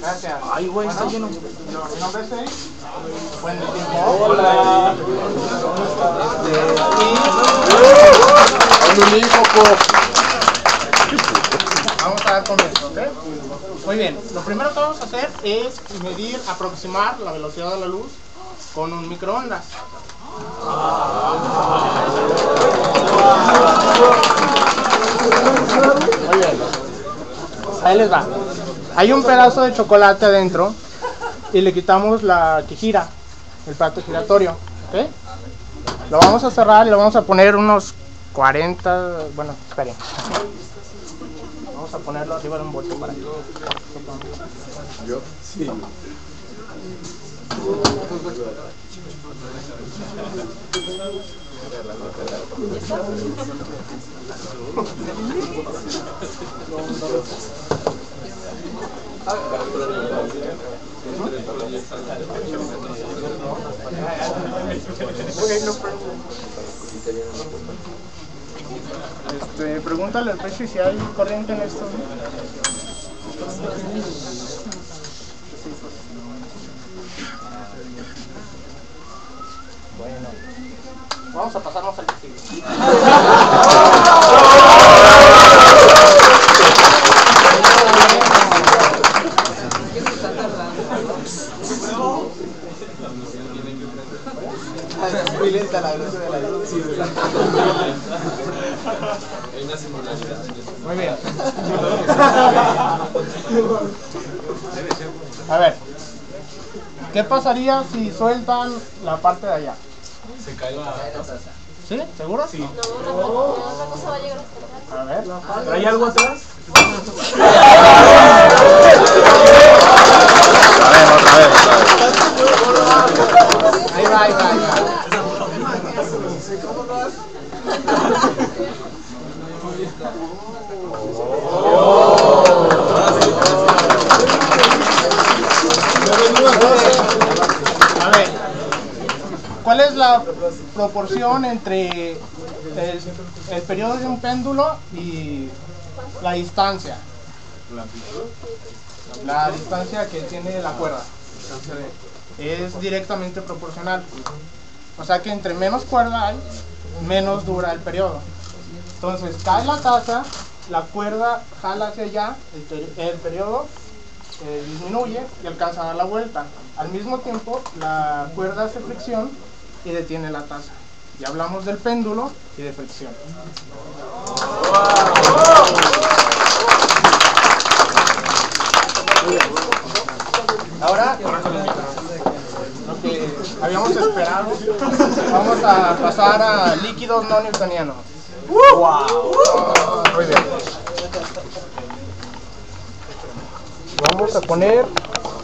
Gracias. Ay, güey, está lleno. ¿Mi nombre es Eric? Buen tiempo. Hola. Vamos dar comienzo, ¿ok? Muy bien. Lo primero que vamos a hacer es medir, aproximar la velocidad de la luz con un microondas. Muy bien. Ahí les va. Hay un pedazo de chocolate adentro y le quitamos la que gira, el plato giratorio. ¿ok? Lo vamos a cerrar y lo vamos a poner unos 40, bueno, esperen. Vamos a ponerlo arriba de un bolso para que. Yo, sí. Este, pregúntale al pecho si hay corriente en esto. Bueno, vamos a pasarnos al que Es muy lenta la velocidad de la luz. Muy bien. A ver, ¿qué pasaría si sueltan la parte de allá? Se cae la ¿Sí? ¿Seguro? Sí. Otra cosa va a llegar hasta acá. A ver. ¿Trae algo atrás? Otra vez, otra vez, otra vez. Ahí va, ahí va, ahí va. A ver, ¿cuál es la proporción entre el, el periodo de un péndulo y la distancia? La distancia que tiene la cuerda. Es directamente proporcional. O sea que entre menos cuerda hay, menos dura el periodo. Entonces cae la taza, la cuerda jala hacia allá, el, peri- el periodo eh, disminuye y alcanza a dar la vuelta. Al mismo tiempo, la cuerda hace fricción y detiene la taza. Ya hablamos del péndulo y de fricción. Ahora, habíamos esperado, vamos a pasar a líquidos no newtonianos. Muy bien. Vamos a poner,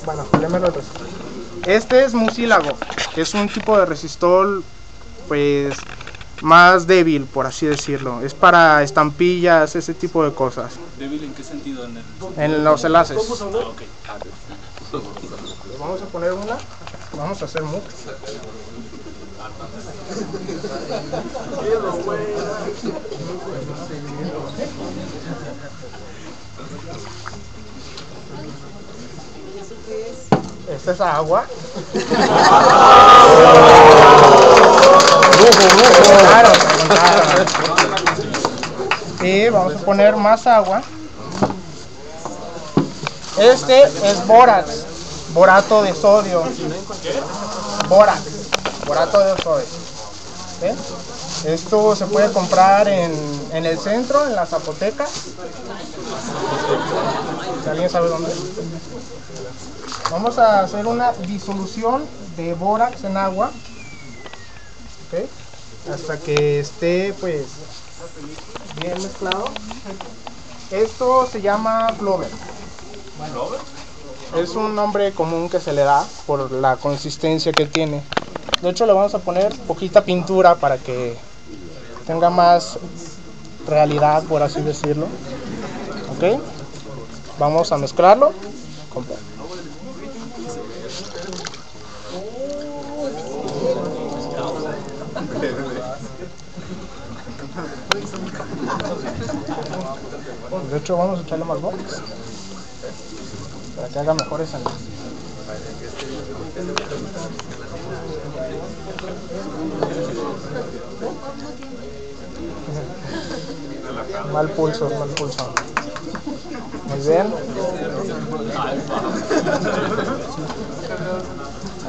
bueno, resistor. Este es mucílago, que es un tipo de resistor, pues, más débil, por así decirlo. Es para estampillas, ese tipo de cosas, ¿Débil en qué sentido? En el... en los enlaces. Ah, ok. Vamos a poner una, vamos a hacer mux. Esta es agua. Claro, claro. Y vamos a poner más agua. Este es bórax, borato de sodio. Bórax, borato de sodio. ¿Ven? Esto se puede comprar en, en el centro, en las apotecas. Si alguien sabe dónde. Vamos a hacer una disolución de bórax en agua. Hasta que esté pues bien mezclado. Esto se llama Clover. Es un nombre común que se le da por la consistencia que tiene. De hecho le vamos a poner poquita pintura para que tenga más realidad, por así decirlo. ¿Ok? Vamos a mezclarlo. De hecho, vamos a echarle más box para que haga mejores análisis. Mal pulso, mal pulso. Muy bien.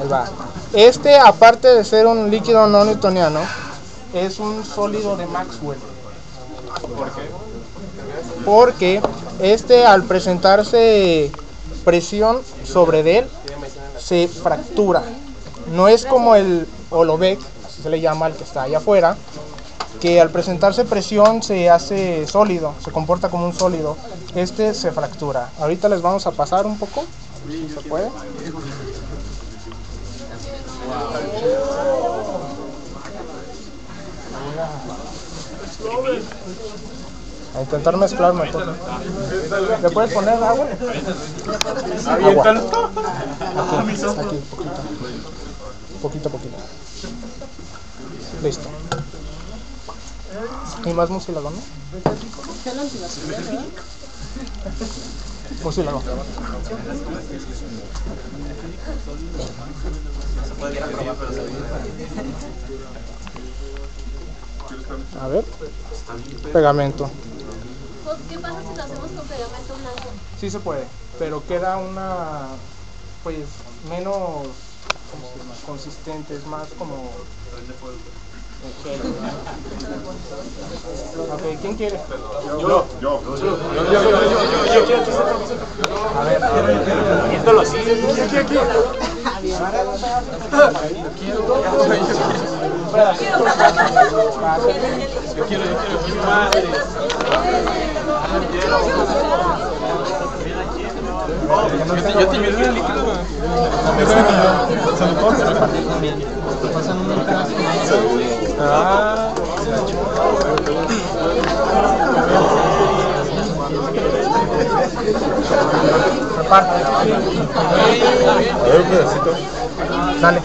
Ahí va. Este, aparte de ser un líquido no newtoniano, es un sólido de Maxwell. Porque este, al presentarse presión sobre él, se fractura. No es como el Holobec, así se le llama al que está allá afuera, que al presentarse presión se hace sólido, se comporta como un sólido. Este se fractura. Ahorita les vamos a pasar un poco, se puede. A intentar mezclar mejor. ¿Le puedes poner agua? Agua. Aquí, aquí, poquito. Poquito, poquito. Listo. ¿Y más mucílago, no? Mucílago. A ver. Pegamento. Pues, ¿Qué pasa si lo hacemos con pegamento blanco? Sí se puede, pero queda una, pues, menos ¿cómo se llama? consistente, es más como... eh. Ok, ¿quién quiere? Yo, yo. A ver, Yo quiero, yo quiero, quiero Yo te, ayudé el líquido. Ah, reparte. A ver un pedacito. Dale.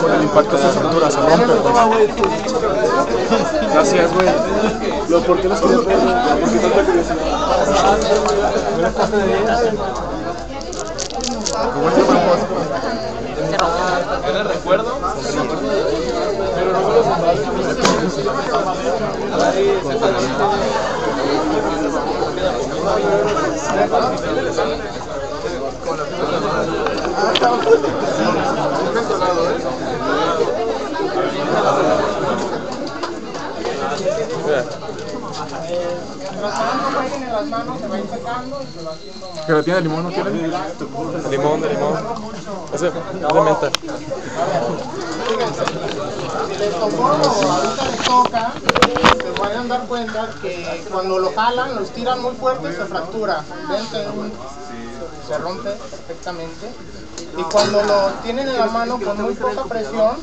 Con el impacto de esa fractura se rompe. Gracias, güey. Lo, ¿Por qué los recuerdo. en las manos, se va a ir secando y se va haciendo más. ¿Gelatina de limón no quieren? Limón, de limón. Ese es de menta. Si les tocó, ahorita les toca, se van a dar cuenta que cuando lo jalan, lo estiran muy fuerte, se fractura. Se rompe perfectamente. Y cuando lo tienen en la mano con muy poca presión,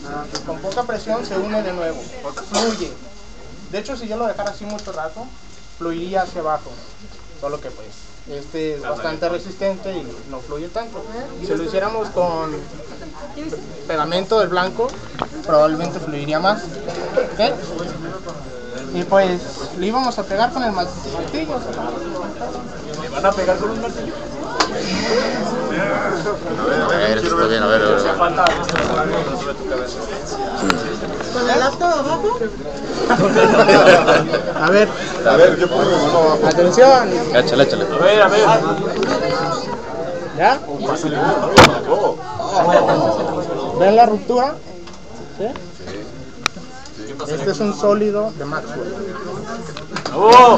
con poca presión se une de nuevo, fluye. De hecho, si yo lo dejara así mucho rato, fluiría hacia abajo. Solo que pues, este es bastante resistente y no fluye tanto. Si lo hiciéramos con pegamento del blanco, probablemente fluiría más. Y pues le íbamos a pegar con el martillo. ¿Le van a pegar con un martillo? A ver, esto está bien, a ver, a ver. ¿Con el laptop abajo? A ver, A ver, yo pongo mano abajo. atención. Échale, échale. A ver, a ver. ¿Ya? ¿Ven la ruptura? ¿Sí? Este es un sólido de Maxwell. ¡Oh!